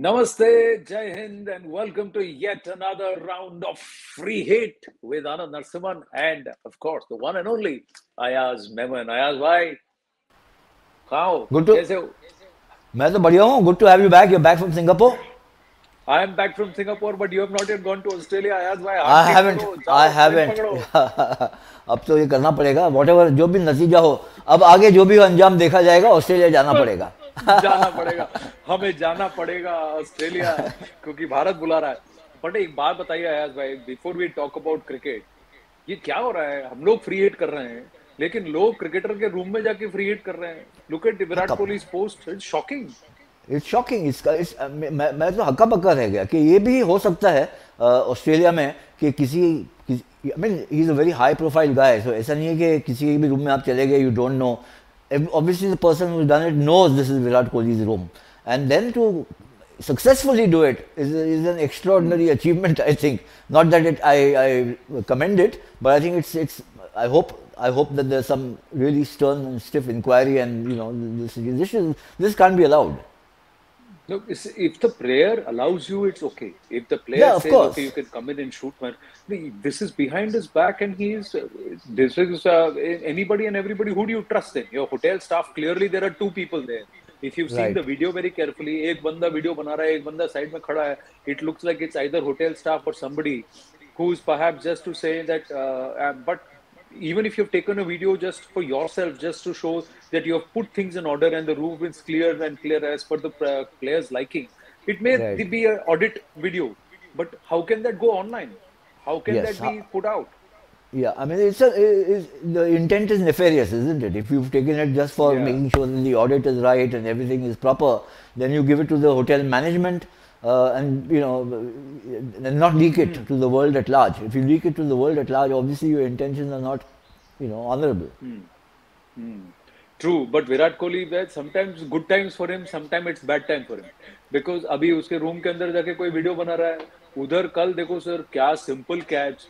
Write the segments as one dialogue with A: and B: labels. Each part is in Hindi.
A: Namaste, Jai Hind, and welcome to yet another round of free hit with Anand Narsiman and, of course, the one and only Ayaz Memon. Ayaz, bhai, how?
B: Good to-
A: कैसे हो?
B: मैं तो बढ़िया हूँ good to have you back you back from Singapore
A: I am back from Singapore, but you have not yet gone to Australia. Ayaz, हाथ
B: हैवंट
A: पकड़ो,
B: आई हैवंट अब तो ये करना पड़ेगा वॉट जो भी नतीजा हो अब आगे जो भी अंजाम देखा जाएगा ऑस्ट्रेलिया जाना पड़ेगा
A: जाना पड़ेगा। हमें जाना पड़ेगा ऑस्ट्रेलिया क्योंकि भारत बुला रहा है। बट एक बात बताइए अयाज भाई before we talk about cricket ये क्या हो रहा है? हम लोग फ्री हिट कर रहे हैं लेकिन लोग क्रिकेटर के रूम में जाके फ्री हिट कर रहे हैं। Look at Virat Kohli post it's shocking
B: it's shocking इसका इस मैं, मैं तो हक्का बक्का रह गया कि ये भी हो सकता है ऑस्ट्रेलिया में कि किसी I mean he is a very high profile guy so ऐसा नहीं है कि किसी भी रूम में आप चले गए you don't know obviously the person who's done it knows this is Virat Kohli's room. And then to successfully do it is, is an extraordinary achievement I think. Not that it I, I commend it but I think it's it's I hope I hope that there's some really stern and stiff inquiry and you know this this is this can't be allowed
A: Look, it's- if the player allows you, it's okay. If the player
B: Yeah, of
A: says,
B: course.
A: okay, you can come in and shoot, man. the- This is behind his back, and he's uh, this is uh, anybody and everybody. Who do you trust in? Your hotel staff. Clearly, there are two people there. If you've seen
B: Right.
A: the video very carefully, एक बंदा वीडियो बना रहा है, एक बंदा साइड में खड़ा है. It looks like it's either hotel staff or somebody who's perhaps just to say that. Uh, uh, but even if you've taken a video just for yourself, just to show that you have put things in order and the room is clear and clear as per the uh, player's liking, it may
B: Right.
A: be an audit video. But how can that go online? How can
B: Yes,
A: that be put out?
B: Yeah, I mean, it's a, it's, the intent is nefarious, isn't it? If you've taken it just for
A: Yeah.
B: making sure that the audit is right and everything is proper, then you give it to the hotel management uh, and, you know, and not leak it
A: Hmm.
B: to the world at large. If you leak it to the world at large, obviously your intentions are not, you know, honorable.
A: True, but Virat Kohli, that sometimes good times for him, sometimes it's bad time for him. Because अभी उसके रूम के अंदर जाके कोई वीडियो बना रहा है उधर कल देखो सर क्या सिंपल कैच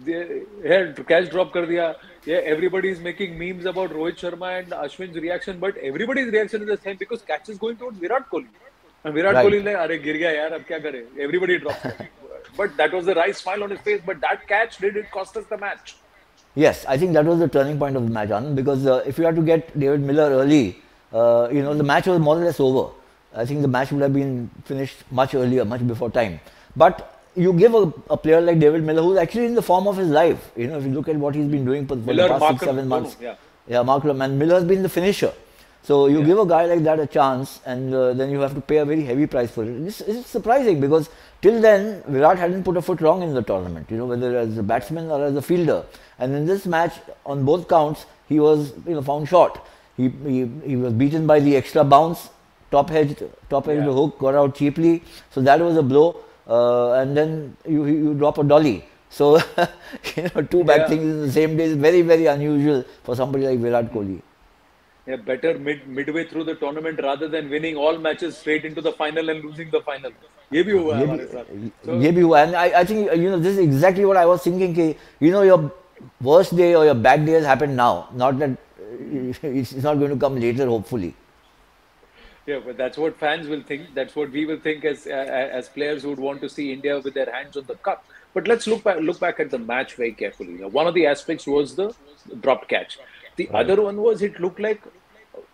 A: कैच ड्रॉप कर दिया. ये everybody is making memes about Rohit Sharma and Ashwin reaction but everybody's reaction is the same because catch is going towards Virat Kohli
B: Virat.
A: Kohli ने अरे गिर गया यार अब क्या करे? Everybody drop but that was the right smile on his face but that catch did it cost us the match
B: Yes, I think that was the turning point of the match, Anand, because uh, if you had to get David Miller early, uh, you know, the match was more or less over. I think the match would have been finished much earlier, much before time. But you give a, a player like David Miller, who's actually in the form of his life, you know, if you look at what he's been doing for, for
A: Miller,
B: the past six,
A: Markram,
B: seven months.
A: yeah.
B: Yeah, Markram, and Miller's been the finisher. So you
A: Yeah.
B: give a guy like that a chance, and uh, then you have to pay a very heavy price for it. It's, it's surprising because till then Virat hadn't put a foot wrong in the tournament. You know whether as a batsman or as a fielder. And in this match, on both counts, he was you know found short. He he, he was beaten by the extra bounce, top edged top edged
A: Yeah.
B: hook, got out cheaply. So that was a blow. Uh, and then you you you drop a dolly. So you know two bad
A: Yeah.
B: things in the same day is very very unusual for somebody like Virat Kohli
A: Yeah, better mid midway through the tournament rather than winning all matches straight into the final and losing the final. ये भी हुआ है
B: ये
A: हमारे साथ.
B: भी
A: So,
B: ये भी हुआ and I, I think you know this is exactly what I was thinking कि you know your worst day or your bad day has happened now not that uh, it's not going to come later hopefully
A: yeah, but that's what fans will think. That's what we will think as uh, as players who would want to see India with their hands on the cup. But let's look back look back at the match very carefully. Now, one of the aspects was the dropped catch. The other one was it looked like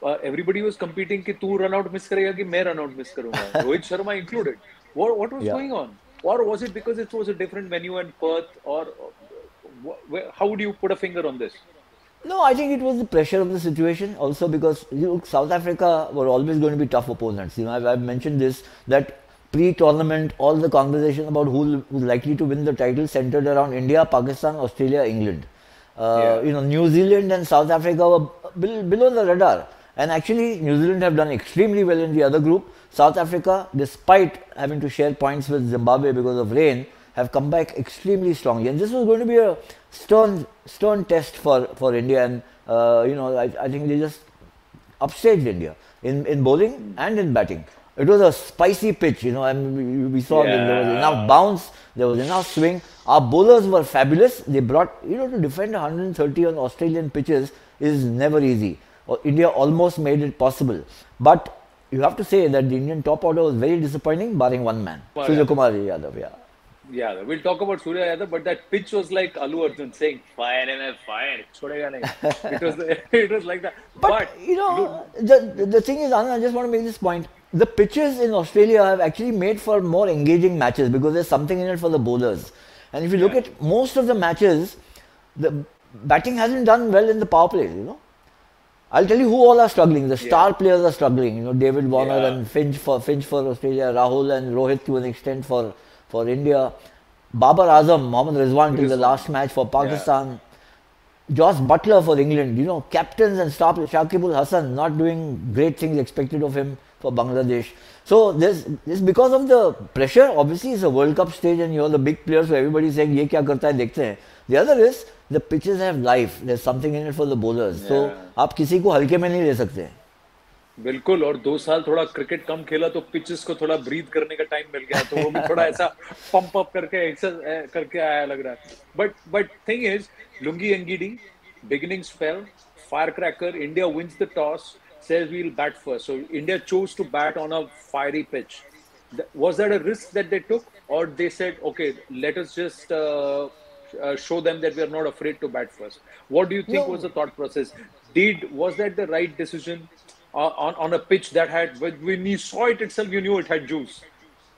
A: uh, everybody was competing कि तू run out miss करेगा कि मैं run out miss करूंगा. Rohit Sharma included. What what was
B: Yeah.
A: going on? Or was it because it was a different venue in Perth? Or uh, wh- where, how would you put a finger on this?
B: no I think it was the pressure of the situation also because you know, South Africa were always going to be tough opponents you know I've, I've mentioned this that pre-tournament all the conversation about who who's likely to win the title centered around India Pakistan Australia England uh,
A: Yeah.
B: you know New Zealand and South Africa were bel- below the radar and actually New Zealand have done extremely well in the other group South Africa despite having to share points with Zimbabwe because of rain have come back extremely strongly and this was going to be a stern stern test for for India and uh, you know I, I think they just upstaged India in, in bowling and in batting. It was a spicy pitch, you know, and we, we saw that there was enough bounce, there was enough swing. Our bowlers were fabulous. They brought, you know, to defend 130 on Australian pitches is never easy. India almost made it possible. But you have to say that the Indian top order was very disappointing, barring one man, Surya Kumar Yadav. Yeah.
A: Yeah, we'll talk about Surya Yadav, but that pitch was like Allu Arjun saying "Fire and fire." it was it was like that.
B: But, but you know, the the thing is, Anand, I just want to make this point. The pitches in Australia have actually made for more engaging matches because there's something in it for the bowlers. And if you look yeah. at most of the matches, the batting hasn't done well in the power play. You know, I'll tell you who all are struggling. The star yeah. players are struggling. You know, David Warner yeah. and Finch for Finch for Australia, Rahul and Rohit to an extent for for India. Babar Azam, Mohammad Rizwan till the last match for Pakistan. Yeah. Jos Buttler for England. You know, captains and star Shakibul Hasan not doing great things expected of him for Bangladesh. So this this because of the pressure. Obviously, it's a World Cup stage, and you're the big players. So everybody's saying, "ये क्या करता है देखते हैं." The other is the pitches have life. There's something in it for the bowlers. Yeah. So आप किसी को हल्के में नहीं ले सकते.
A: बिल्कुल और दो साल थोड़ा क्रिकेट कम खेला तो पिचेस को थोड़ा ब्रीथ करने का टाइम मिल गया तो वो भी थोड़ा ऐसा पंप अप करके करके आया लग रहा है but but thing is Lungi Ngidi beginning spell fire cracker India wins the toss says we'll bat first. So India chose to bat on a fiery pitch. Was that a risk that they took, or they said, okay, let us just uh, uh, show them that we are not afraid to bat first? What do you think no. was the thought process? Did was that the right decision? Uh, on, on a pitch that had when you saw it itself you knew it had juice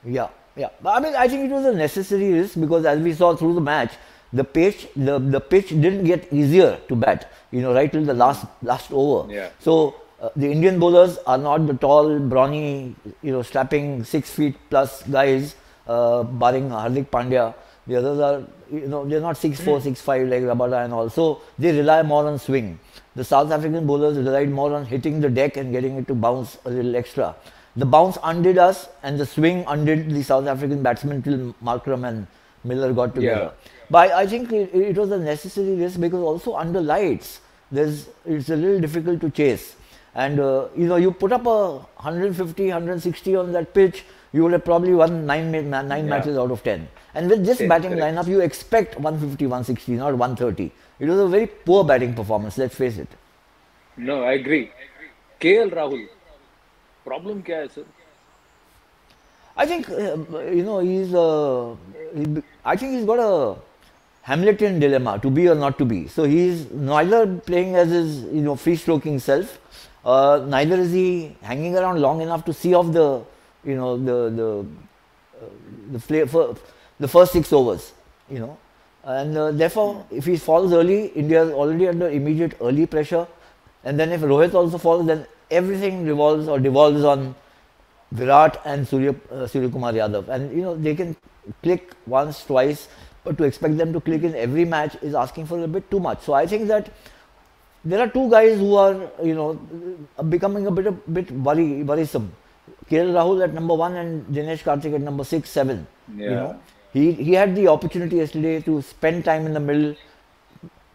B: yeah yeah i mean i think it was a necessary risk because as we saw through the match the pitch the, the pitch didn't get easier to bat you know right till the last last over
A: yeah
B: so uh, the indian bowlers are not the tall brawny you know strapping six feet plus guys uh, barring hardik pandya the others are you know they're not six four mm. five like rabada and all so they rely more on swing the South African bowlers relied more on hitting the deck and getting it to bounce a little extra. The bounce undid us and the swing undid the South African batsmen till Markram and Miller got together. Yeah. But I, think it, it, was a necessary risk because also under lights, there's it's a little difficult to chase. And uh, you know, you put up a 150, 160 on that pitch, you would have probably won nine, nine yeah. matches out of 10. And with this batting correct. lineup, you expect 150, 160, not 130. It was a very poor batting performance, let's face it.
A: No, I agree. KL Rahul, problem kya hai, sir?
B: I think, uh, you know, he's, uh, he, I think he's got a Hamilton dilemma, to be or not to be. So he's neither playing as his, you know, free stroking self, uh, neither is he hanging around long enough to see off the, you know, the, the, uh, the, play, the first six overs, you know. And uh, therefore, if he falls early, India is already under immediate early pressure. And then if Rohit also falls, then everything revolves or devolves on Virat and Surya, uh, Surya Kumar Yadav. And you know, they can click once, twice, but to expect them to click in every match is asking for a bit too much. So I think that there are two guys who are, you know, becoming a bit a bit worry, worrisome. KL Rahul at number one and Dinesh Karthik at number six, seven.
A: Yeah.
B: You know, he, he had the opportunity yesterday to spend time in the middle,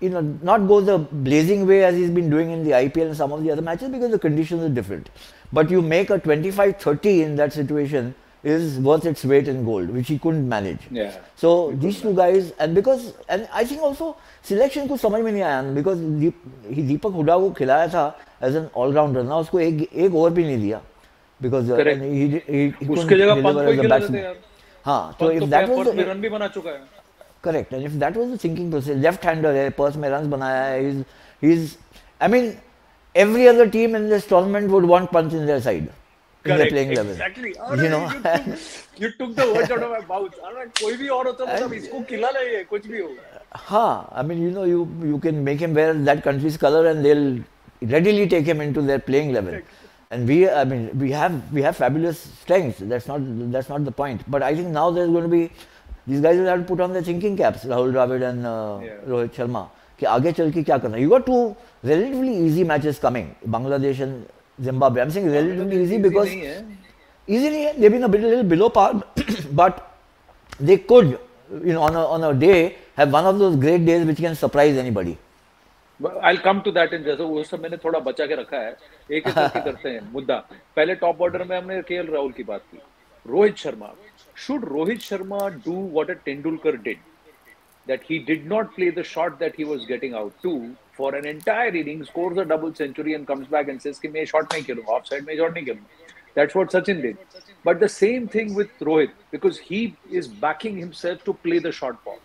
B: you know, not go the blazing way as he's been doing in the IPL and some of the other matches because the conditions are different. But you make a 25 30 in that situation is worth its weight in gold, which he couldn't manage.
A: Yeah.
B: So these two guys, and because, and I think also selection कुछ समझ में नहीं आया because दीप, he दीपक हुडा को खिलाया था as an all rounder ना उसको एक एक ओवर भी नहीं दिया because uh, he, he, he, he
A: उसके जगह पंत को खिला देते यार
B: हाँ तो इफ दैट वाज
A: रन भी बना चुका है
B: correct and if that was the thinking process left hander है पर्स में रन्स बनाया है he is I mean every other team in this tournament would want punch in their side In their playing level
A: exactly you know you took, you took the words out of my mouth कोई भी और होता मतलब इसको खिला ले ये कुछ भी हो
B: हाँ I mean you know you you can make him wear that country's color and they'll readily take him into their playing level and we i mean we have we have fabulous strengths that's not that's not the point but i think now there's going to be these guys will have to put on their thinking caps rahul dravid and uh, yeah. rohit sharma कि आगे चल के क्या करना you got to relatively easy matches coming bangladesh and zimbabwe i'm saying relatively easy because easy nahi hai they've been a bit a little below par but they could you know on a on a day have one of those great days which can surprise anybody
A: I come to that इन जैसे वो सब मैंने थोड़ा बचा के रखा है एक एक करते हैं मुद्दा पहले टॉप ऑर्डर में हमने के राहुल की बात की Rohit Sharma should Rohit Sharma do what a Tendulkar did that he did not play the shot that he was getting out to for an entire inning, scores a double century and comes back and says कि मैं शॉट नहीं खेलूंगा ऑफ साइड में शॉट नहीं खेलूंगा That's what Sachin did. But the same thing with Rohit because he is backing himself to play the short ball.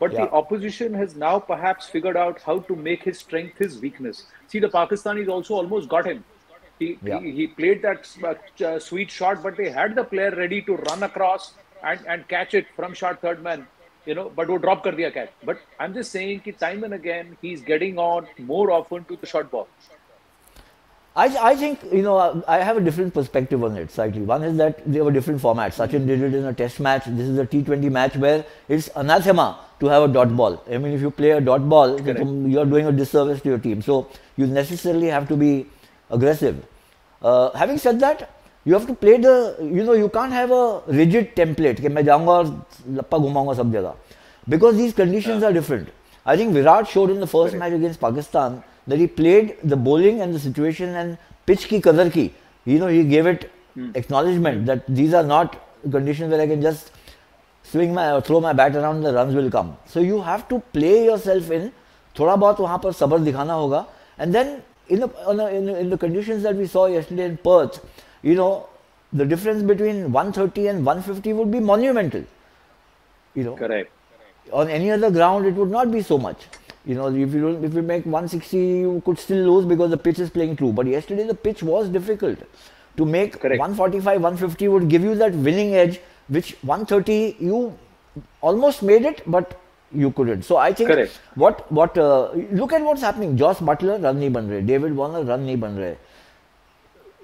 A: But
B: Yeah.
A: the opposition has now perhaps figured out how to make his strength his weakness. See, the Pakistanis also almost got him. He,
B: Yeah.
A: he, he played that uh, sweet shot, but they had the player ready to run across and, and catch it from short third man. You know, but वो drop कर दिया catch. But I'm just saying कि time and again he's getting on more often to the short ball.
B: I, I think, you know, I have a different perspective on it slightly. One is that they were different formats. Sachin did it in a test match. This is a T20 match where it's anathema to have a dot ball. I mean, if you play a dot ball,
A: Correct.
B: you're doing a disservice to your team. So you necessarily have to be aggressive. Uh, having said that, you have to play the, you know, you can't have a rigid template कि मैं जाऊंगा और लप्पा घुमाऊंगा सब जगह. Because these conditions are different. I think Virat showed in the first
A: Correct.
B: match against Pakistan that he played the bowling and the situation and pitch ki qadar ki. You know, he gave it acknowledgement that these are not conditions where I can just swing my or throw my bat around the runs will come. So you have to play yourself in. थोड़ा बहुत वहाँ पर सब्र दिखाना होगा and then in the, on a, in, the- in the conditions that we saw yesterday in Perth, you know, the difference between 130 and 150 would be monumental. You know,
A: Correct.
B: on any other ground it would not be so much you know if you don't if you make 160 you could still lose because the pitch is playing true. but yesterday the pitch was difficult to make
A: Correct.
B: 145 150 would give you that winning edge which 130 you almost made it but you couldn't so i think
A: Correct.
B: what what uh, look at what's happening josh butler run nahi ban rahe david warner run nahi ban rahe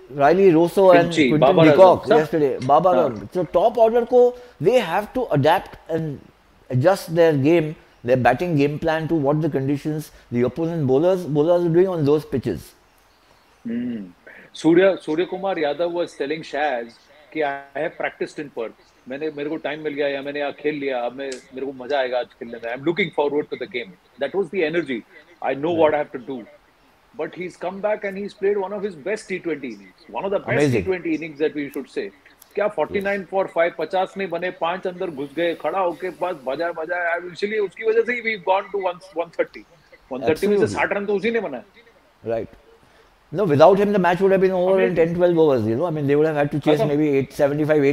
B: Riley Rosso and Quinton
A: Babar
B: de Kock yesterday. Babar
A: हाँ.
B: Azam. So top order को they have to adapt and adjust their game, their batting game plan to what the conditions the opponent bowlers bowlers are doing on those pitches.
A: Surya Surya Kumar Yadav was telling Shaz कि I have practiced in Perth. मैंने मेरे को टाइम मिल गया या मैंने यहाँ खेल लिया अब मैं मेरे को मज़ा आएगा आज खेलने में I am looking forward to the game that was the energy I know what I have to do but he's come back and he's played one of his best T20 innings, one of the best
B: Amazing.
A: T20 innings that we should say. क्या 49 फॉर 5 50 नहीं बने पाँच अंदर घुस गए खड़ा होके बस बजाए बजाए एक्चुअली उसकी वजह से ही वी गॉन टू 130 130 में से 60 रन तो उसी ने बनाया
B: Right. No, without him the match would have been over in 10 12 overs. You know, I mean they would have had to chase
A: Awesome.
B: maybe 8 75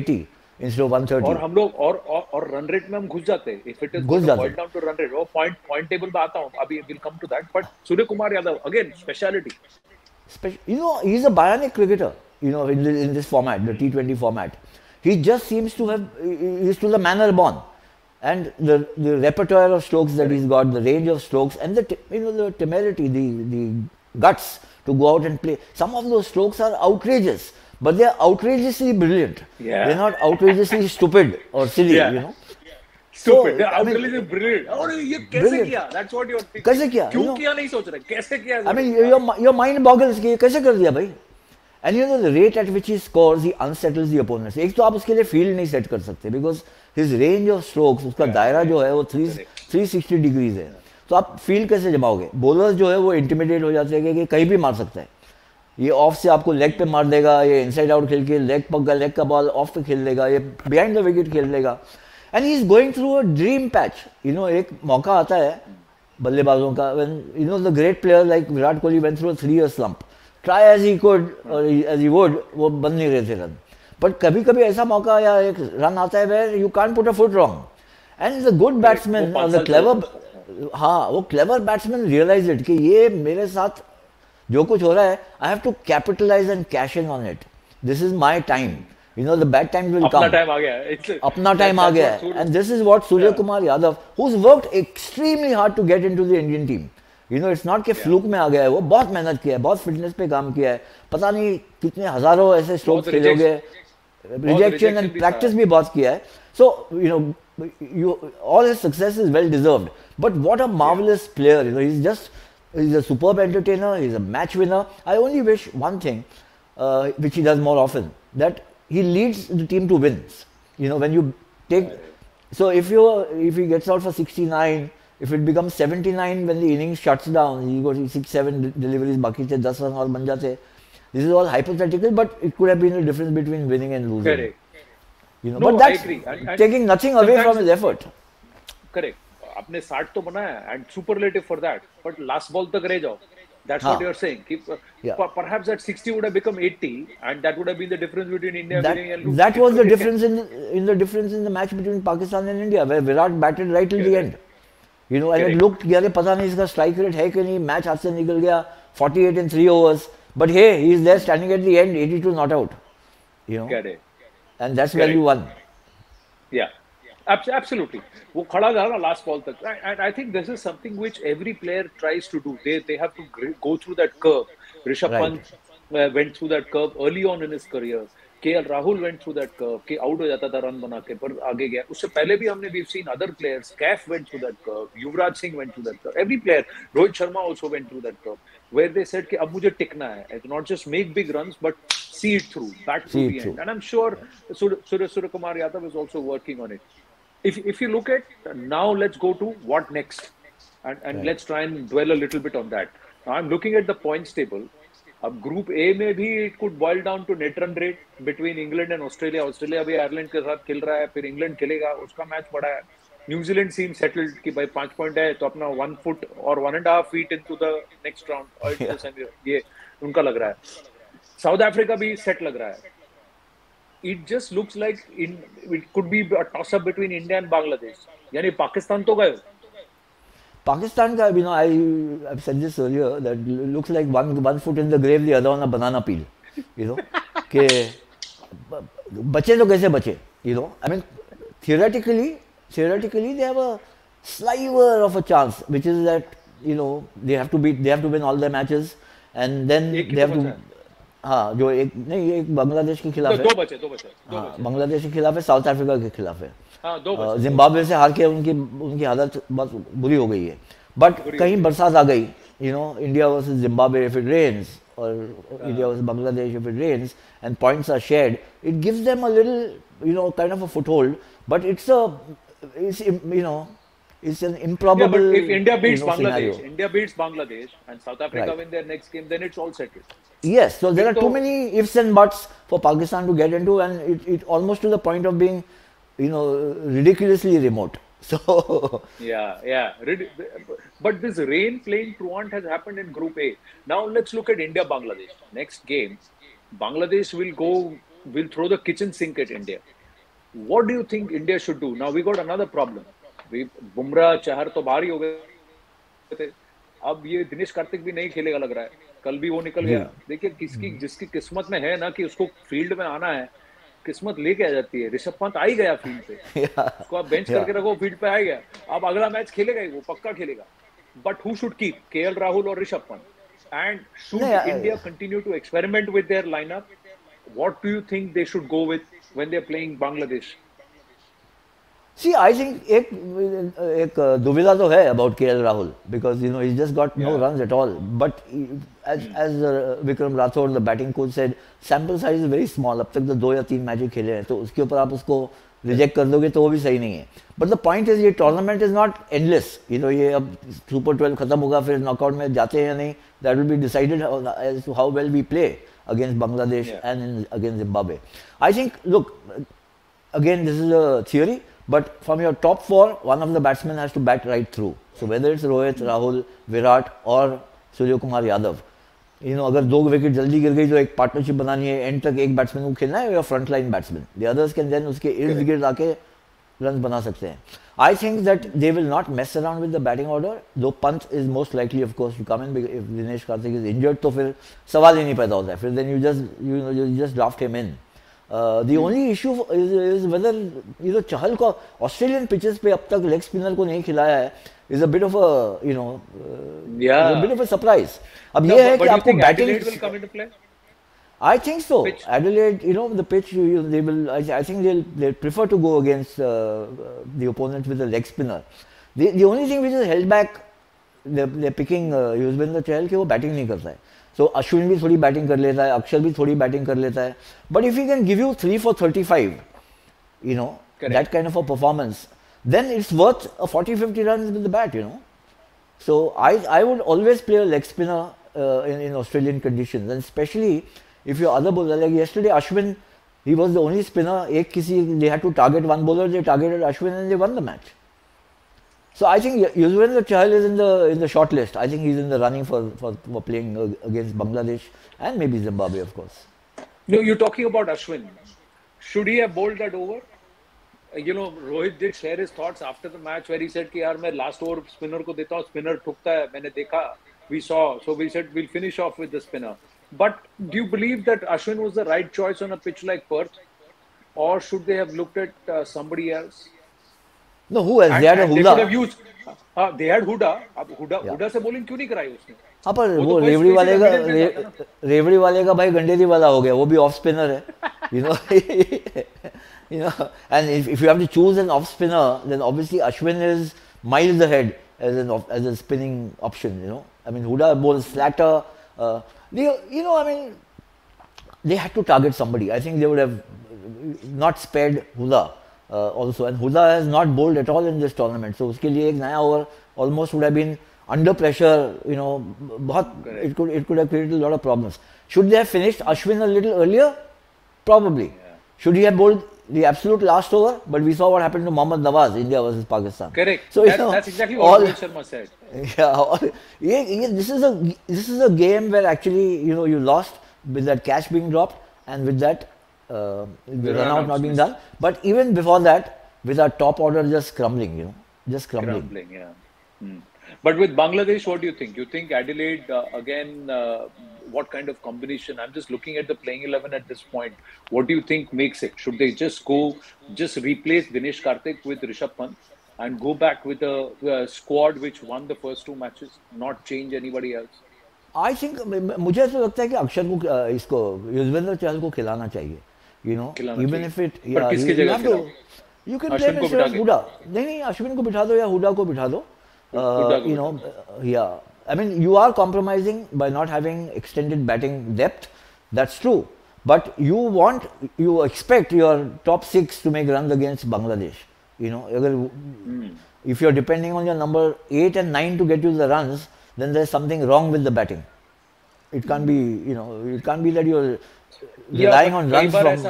B: 80 instead of
A: और हम लोग और और, और रन रेट में हम घुस जाते हैं इफ़ इट इज़
B: घुस जाते
A: डाउन टू रन रेट वो पॉइंट पॉइंट टेबल पे आता हूँ अभी will come to that but Suryakumar Yadav again speciality
B: Spec- you know, he's a bionic cricketer, you know, in, in this format, the T20 format. He just seems to have, he- he's to the manner born. And the, the repertoire of strokes that he's got, the range of strokes, and the, you know, the temerity, the, the guts to go out and play. Some of those strokes are outrageous, but they're outrageously brilliant.
A: Yeah.
B: They're not outrageously stupid or silly,
A: Yeah.
B: you know.
A: Stupid.
B: So, I mean-
A: brilliant. और ये कैसे
B: Brilliant.
A: किया? That's what you're thinking.
B: कैसे किया?
A: क्यों
B: You know-
A: किया नहीं सोच रहे. कैसे किया?
B: I mean, your, your mind boggles कि ये कैसे कर दिया भाई and you know the rate at which he scores he unsettles the opponents एक तो आप उसके लिए फ़ील्ड नहीं सेट कर सकते because his range of strokes उसका दायरा जो है वो थ्री थ्री सिक्सटी डिग्रीज है तो आप फ़ील्ड कैसे जमाओगे बॉलर्स जो है वो इंटिमिडेट हो जाते हैं कि कहीं भी मार सकता है ये ऑफ़ से आपको लेग पे मार देगा ये इनसाइड आउट खेल के लेग पक लेग का बॉल ऑफ़ पे खेल देगा ये बिहाइंड द विकेट खेल लेगा and he is going through a dream patch you know एक मौका आता है बल्लेबाजों का। When you know the great player like Virat Kohli went through three year slump try as he could as he would वो बन नहीं रहे थे रन। बट कभी कभी ऐसा मौका या एक रन आता है where you can put a foot wrong and is
A: a
B: good
A: batsman
B: the clever हाँ वो क्लेवर बैट्समैन रियलाइज़ इट कि ये मेरे साथ जो कुछ हो रहा है I have to capitalise and cash in on it this is my time you know the bad times will
A: अपना
B: कम
A: टाइम आ गया है.
B: अपना टाइम आ गया है। And this is what Suryakumar Yadav who's worked extremely hard to get into the Indian team you know it's not के फ्लूक में आ गया है वो बहुत मेहनत किया है बहुत फिटनेस पे काम किया है। पता नहीं कितने हज़ारों ऐसे स्ट्रोक्स
A: बहुत
B: खेलोगे। रिजेक्शन एंड प्रैक्टिस भी बहुत किया है। So you know you all his success is well deserved. But what a marvelous player you know he's just He's a superb entertainer. He's a match winner. I only wish one thing, uh, which he does more often, that he leads the team to wins. You know, when you take, so if you if he gets out for 69, if it becomes 79 when the innings shuts down, he goes six seven deliveries, baki the 10 run or ban jate. This is all hypothetical, but it could have been the difference between winning and losing.
A: Correct.
B: You know,
A: no,
B: but that's I
A: agree. I, I,
B: taking nothing away from his effort.
A: Correct आपने 60 तो बनाया and superlative for that but last ball तक रह जाओ That's
B: Huh.
A: what you're saying. Keep, uh,
B: Yeah.
A: Perhaps that 60 would have become 80, and that would have been the difference between India
B: that,
A: and
B: that was the difference in the, in the difference in the match between Pakistan and India, where Virat batted right till the
A: Correct.
B: end. You know, and it
A: Correct.
B: looked कि अरे पता नहीं इसका strike rate है कि नहीं मैच हाथ से निकल गया 48 in three overs. But hey, he is there standing at the end, 82 not out. You know,
A: Correct.
B: and that's where
A: Correct.
B: you won.
A: Yeah, absolutely. वो खड़ा रहा ना last ball तक. And I think this is something which every player tries to do. They they have to go through that curve. Rishabh
B: Right.
A: Pant uh, went through that curve early on in his career. KL Rahul went through that curve. कि out हो जाता था run बना के पर आगे गया. उससे पहले भी हमने we've seen other players. Caf went through that curve. Yuvraj Singh went through that curve. Every player. Rohit Sharma also went through that curve. Where they said कि अब मुझे टिकना है. It's not just make big runs but see it through. Back to the end. And I'm sure Sur- Sur- Surya Kumar Yadav is also working on it. If if you look at now, let's go to what next, and and
B: Right.
A: let's try and dwell a little bit on that. Now I'm looking at the points table. अब ग्रुप ए में भी it could boil down to net run rate between England and Australia Australia भी आयरलैंड के साथ खेल रहा है फिर इंग्लैंड खेलेगा उसका मैच बड़ा है न्यूजीलैंड सीम सेटल्ड कि भाई पाँच पॉइंट है तो अपना वन फुट और one and half feet into the next round ये उनका लग रहा है साउथ अफ्रीका भी सेट लग रहा है it just looks like in it could be a toss up between India and Bangladesh. यानी पाकिस्तान तो गए
B: Pakistan का you know I I've said this earlier that looks like one one foot in the grave the other on a banana peel you know कि बचे तो कैसे बचे you know I mean theoretically theoretically they have a sliver of a chance which is that you know they have to beat they have to win all their matches and then
A: एक ही
B: they have
A: तो
B: to
A: बचा है।
B: जो एक नहीं एक बांग्लादेश के खिलाफ
A: दो बचे दो बचे
B: हाँ बांग्लादेश के खिलाफ है साउथ अफ्रीका के खिलाफ है।
A: हाँ दो बचे
B: जिम्बाब्वे से हार के उनकी उनकी हालत बहुत बुरी हो गई है। बट कहीं बरसात आ गई you know India versus Zimbabwe if it rains और India versus Bangladesh if it rains and points are shared it gives them a little you know kind of a foothold but it's a it's you know it's an
A: Yeah,
B: improbable
A: but if India beats
B: you know,
A: Bangladesh,
B: scenario.
A: India beats Bangladesh, and South Africa
B: Right.
A: win their next game, then it's all settled.
B: Yes, so there are too many ifs and buts for Pakistan to get into, and it, it almost to the point of being, you know, ridiculously remote. So,
A: Yeah, yeah. But this rain playing truant has happened in Group A. Now let's look at India Bangladesh. Next game, Bangladesh will go, will throw the kitchen sink at India. What do you think India should do? Now we got another problem. Bumrah Chahar तो बाहर ही हो गए थे। अब ये दिनेश कार्तिक भी नहीं खेलेगा लग रहा है। कल भी वो निकल गया। देखिए किसकी जिसकी किस्मत में है ना कि उसको फ़ील्ड में आना है किस्मत लेके आ जाती है। ऋषभ पंत आ ही गया फ़ील्ड पे उसको आप बेंच करके रखो फ़ील्ड पे आएगा अब अगला मैच खेलेगा ही वो पक्का खेलेगा। But who should keep KL Rahul और Rishabh Pant.
B: And should
A: India continue to experiment with their lineup what do you think they should go with when they are playing Bangladesh
B: see, I think एक एक दुविधा तो है about KL Rahul because you know he's just got no
A: Yeah.
B: runs at all. But he- as as uh, Vikram Rathod, the batting coach said, sample size is very small. अब तक तो दो या तीन मैच खेले हैं तो उसके ऊपर आप उसको रिजेक्ट कर दोगे तो वो भी सही नहीं है बट द पॉइंट इज़ ये tournament is not endless you know ये अब सुपर ट्वेल्व खत्म होगा फिर नॉकआउट में जाते हैं या नहीं that will be decided as to how well we play against
A: Bangladesh
B: and against Zimbabwe I think look again this is a theory, but from your top four, one of the batsmen has to bat right through. So whether it's Rohit, Rahul, Virat or Surya Kumar Yadav, you know, अगर दो विकेट जल्दी गिर गई तो एक पार्टनरशिप बनानी है एंड तक एक बैट्समैन को खेलना है या front line batsman the others can then उसके इर्द गिर्द आके रन बना सकते हैं. I think that they will not mess around with the batting order though Pant is most likely of course to come in Dinesh Karthik is injured तो फिर सवाल ही नहीं पैदा होता है. फिर then you just you know you just draft him in the only issue is is whether you know Chahal को ऑस्ट्रेलियन पिचेस पे अब तक लेग स्पिनर को नहीं खिलाया है is a bit of a you know
A: Yeah.
B: Bit of a surprise अब
A: No,
B: ये है कि आपको batting
A: come into play?
B: I think so.
A: Pitch.
B: Adelaide, you know, the pitch, you, you, they will. I, I think they'll they prefer to go against uh, uh, the opponent with a leg spinner. The, the only thing which is held back, they're, they're picking uh, Yuzvendra Chahal कि वो बैटिंग नहीं करता है. सो so, अश्विन भी थोड़ी बैटिंग कर लेता है अक्षर भी थोड़ी बैटिंग कर लेता है. But if you can give you three for thirty five you know that kind of a performance then it's worth forty fifty run with the bat you know so I I would always play a leg spinner in Australian condition and specially if you other bowler like yesterday Ashwin he was the only spinner एक किसी they have to target one bowler they targeted Ashwin and they won the match So I think Yuzvendra Chahal is in the in the short list. I think he's in the running for, for, for playing against Bangladesh and maybe Zimbabwe, of course.
A: No, you're talking about Ashwin. Should he have bowled that over? You know, Rohit did share his thoughts after the match where he said कि यार मैं last over spinner को देता हूँ spinner ठुकता है मैंने देखा we saw so we said we'll finish off with the spinner but do you believe that Ashwin was the right choice on a pitch like Perth or should they have looked at uh, somebody else
B: no who else and, they had a Huda
A: they could have used uh, they had Huda अब Huda yeah. Huda से bowling क्यों नहीं कराई उसने
B: हाँ पर वो, वो रेवड़ी वाले का रे, रेवड़ी वाले का भाई गंडेरी वाला हो गया वो भी ऑफ़ स्पिनर है you know you know and if, if you have to choose an off spinner then obviously Ashwin is miles ahead as an as a spinning option you know I mean Huda bowls flatter uh, they, you know I mean they had to target somebody I think they would have not spared Huda uh, also and Huda has not bowled at all in this tournament so उसके लिए एक नया over almost would have been under pressure, you know, it could it could have created a lot of problems. Should they have finished Ashwin a little earlier? Probably. Yeah. Should he have bowled the absolute last over? But we saw what happened to Mohammad Nawaz, India versus Pakistan.
A: Correct. So that, you know, that's exactly what all, Sharma said.
B: Yeah, all, yeah, yeah, This is a this is a game where actually you know you lost with that catch being dropped and with that uh, the run out not being done. But even before that, with our top order just crumbling, you know, just crumbling.
A: Crumbling, yeah. Hmm. But with Bangladesh, what do you think? You think Adelaide uh, again? Uh, what kind of combination? I'm just looking at the playing eleven at this point. What do you think makes it? Should they just go, just replace Dinesh Karthik with Rishabh Pant and go back with a, a squad which won the first two matches, not change anybody else?
B: I think मुझे ऐसा लगता है कि अक्षर को इसको युजवेंद्र चहल को खिलाना चाहिए You know even if it you can play Hooda नहीं नहीं अश्विन को बिठा दो या हुडा को बिठा दो uh, you know, uh, yeah. I mean, you are compromising by not having extended batting depth. That's true. But you want, you expect your top six to make runs against Bangladesh. You know, mm. if you're depending on your number eight and nine to get you the runs, then there's something wrong with the batting. It can't be, you know, it can't be that you're relying on run from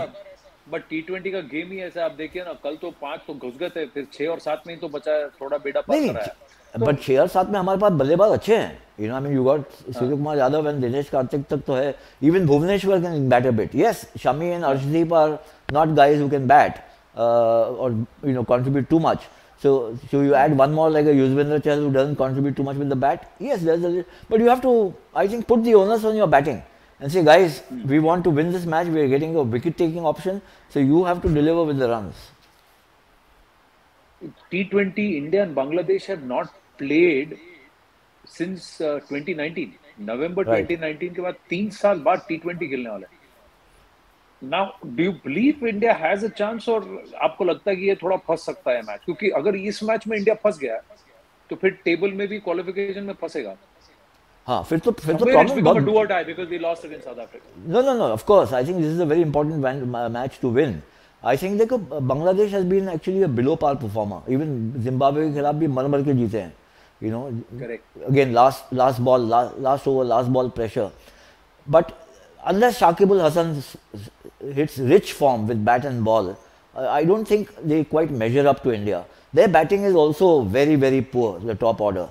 A: but T twenty का गेम ही ऐसा आप देखिए ना कल तो पाँच तो घुस गए थे फिर छह और सात में ही तो बचा थोड़ा बेटा पास रहा है।
B: बट छह और सात में हमारे पास बल्लेबाज अच्छे हैं। You know I mean you got Surya Kumar Yadav and Dinesh Karthik तक तो है। Even Bhuvneshwar can bat a bit yes Shami and Arshdeep are not guys who can bat और you know contribute too much so so you add one more like Yuzvendra Chahal who doesn't contribute too much with the bat yes but you have to I think put the onus on your batting and say, guys, mm. we want to win this match. We are getting a wicket-taking option, so you have to deliver with the runs.
A: T20 India and Bangladesh have not played since uh, 2019 November right. 2019 के बाद तीन साल बाद टी ट्वेंटी खेलने वाले now do you believe India has a chance और आपको लगता है कि ये थोड़ा फंस सकता है मैच क्योंकि अगर इस मैच में इंडिया फंस गया तो फिर टेबल में भी क्वालिफिकेशन में फंसेगा
B: हाँ फिर तो फिर तो प्रॉब्लम
A: बहुत do or die because we lost against South Africa
B: no no no of course I think this is a very important match to win I think देखो Bangladesh has been actually a below par performer even Zimbabwe के खिलाफ भी मर मर के जीते हैं you know
A: correct
B: again last last ball last, last over last ball pressure but unless Shakibul Hasan hits rich form with bat and ball I don't think they quite measure up to India their batting is also very very poor the top order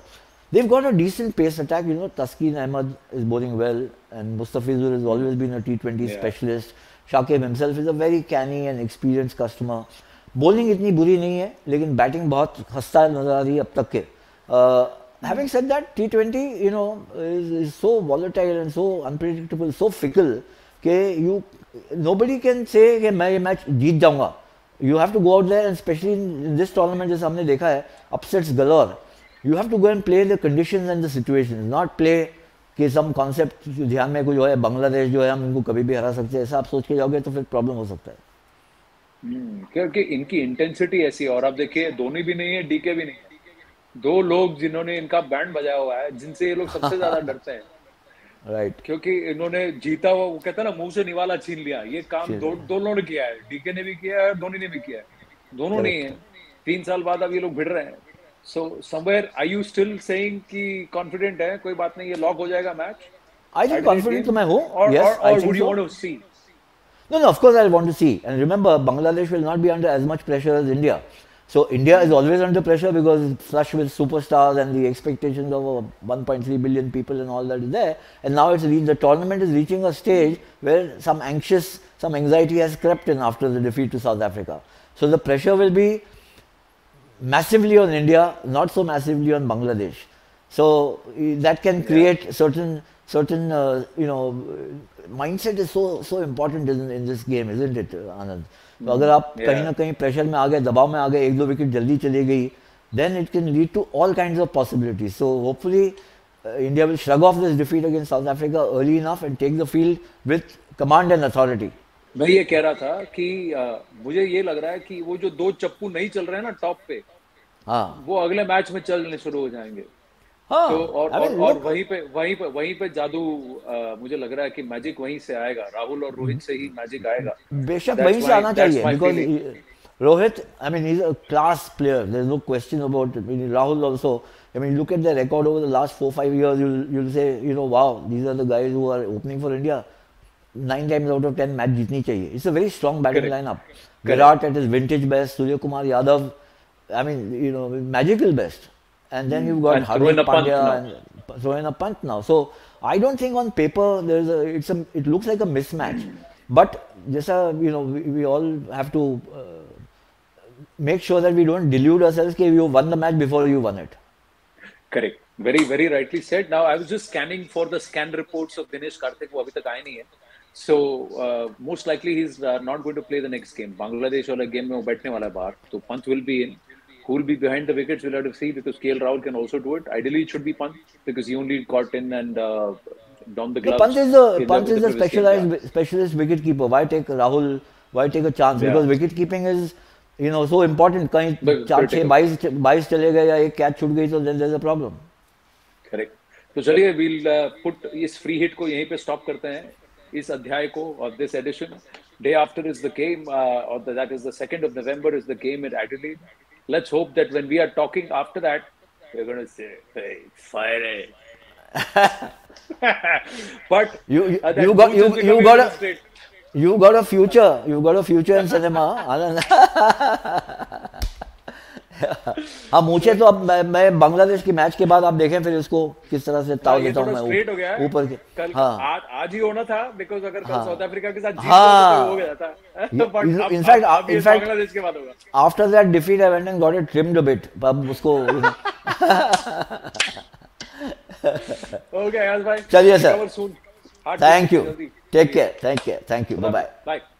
B: They've got a decent pace attack you know Taskin Ahmed is bowling well and Mustafizur has always been a T20 yeah. specialist Shakib himself is a very canny and experienced customer bowling इतनी बुरी नहीं है लेकिन बैटिंग बहुत खस्ता नज़र आ रही है अब तक के uh, having said that, T20, you know, is, is, so volatile and so unpredictable, so fickle, that you nobody can say कि मैं ये मैच जीत जाऊँगा. You have to go out there and especially in, in this tournament जैसे हमने देखा है upsets galore. You have to go and play the conditions and the situations, not play कि सम कॉन्सेप्ट ध्यान में कुछ है बांग्लादेश जो है हम इनको कभी भी हरा सकते हैं। ऐसा आप सोच के जाओगे तो फिर प्रॉब्लम हो सकता है।
A: क्योंकि इनकी इंटेंसिटी ऐसी और आप देखिए धोनी भी नहीं है डीके भी नहीं है। दो लोग जिन्होंने इनका बैंड बजाया हुआ है जिनसे ये लोग सबसे ज़्यादा डरते हैं।
B: Right right.
A: क्योंकि इन्होंने जीता हुआ वो कहता है ना मुँह से निवाला छीन लिया। ये काम दो दोनों ने किया है डीके ने भी किया है धोनी ने भी किया है। दोनों नहीं है। तीन साल बाद अब ये लोग भिड़ रहे हैं। So somewhere I you still saying कि कॉन्फिडेंट है कोई बात नहीं ये लॉक हो जाएगा मैच
B: आई थिंक कॉन्फिडेंट तो मैं हूँ yes
A: I would you want to see
B: No, no, of course I want to see. And remember, Bangladesh will not be under as much pressure as India. So India is always under pressure because it's flush with superstars and the expectations of uh, 1.3 billion people and all that is there. And now it's reached, the tournament is reaching a stage where some anxious, some anxiety has crept in after the defeat to South Africa. So the pressure will be massively on India, not so massively on Bangladesh. So that can create yeah. certain certain uh, you know mindset is so so important in, in this game, isn't it, Anand? तो अगर आप कहीं ना कहीं प्रेशर में आ गए दबाव में आ गए एक दो विकेट जल्दी चली गई then it can lead to all kinds of possibilities. So hopefully uh, India will shrug off this defeat against South Africa early enough and take the field with command and authority.
A: मैं ये कह रहा था कि आ, मुझे ये लग रहा है कि वो जो दो चप्पू नहीं चल रहे हैं ना टॉप पे हाँ। वो अगले मैच में चलने शुरू हो जाएँगे। हाँ, तो और और, और वहीं पे वहीं पे वहीं पे जादू आ, मुझे लग रहा है कि मैजिक वहीं से आएगा। राहुल और रोहित से ही मैजिक आएगा।
B: बेशक वहीं से आना चाहिए। Because Rohit I mean is a class player there is no question about Rahul also I mean, look at the record over the last four, five years. You'll you'll say, you know, wow, these are the guys who are opening for India. Nine times out of ten match जीतनी चाहिए। It's a very strong batting lineup Virat at his vintage best Surya Kumar Yadav I mean you know magical best and then you got Hardik Pandya and throwing a now so I don't think on paper there is it's it looks like a mismatch but जैसा you know we all have to make sure that we don't delude ourselves कि you won the match before you won it
A: correct very very rightly said now I was just scanning for the scan reports of Dinesh Karthik वो अभी तक आए नहीं है So uh, most likely he's uh, not going to play the next game. Bangladesh वाला game में वो बैठने वाला है बाहर. So Pant will be in. who will be behind the wickets, we'll have to see because KL Rahul can also do it. Ideally, it should be Pant because he only got in and uh, down the gloves.
B: Pant is a, Pant is a specialized yeah. specialist wicket keeper. Why take Rahul? Why take a chance? Yeah. Because wicket keeping is you know so important. कहीं चार छः बाईस बाईस चले गए या एक कैच छूट गई तो then there's a problem.
A: Correct. तो चलिए we'll uh, put इस free hit को यहीं पे stop करते हैं इस अध्याय को of this edition. Day after is the game, uh, or the, that is the second of November is the game at Adelaide. let's hope that when we are talking after that, we're going to say, hey, fire it. but
B: you you, uh, you got you, you got a you got a future you got a future in cinema हाँ मुझे तो अब मैं, मैं बांग्लादेश के मैच के बाद आप देखें फिर इसको किस तरह से ताव देता हूँ मैं ऊपर के
A: कल हाँ। आज, आज ही होना था बिकॉज़ अगर कल साउथ अफ्रीका के साथ जीत हाँ। तो हो गया था। इनफैक्ट इनफैक्ट बांग्लादेश के बाद होगा।
B: After that defeat I went and got it trimmed a bit अब उसको
A: ओके भाई।
B: चलिए sir. Thank you take care thank you thank you bye bye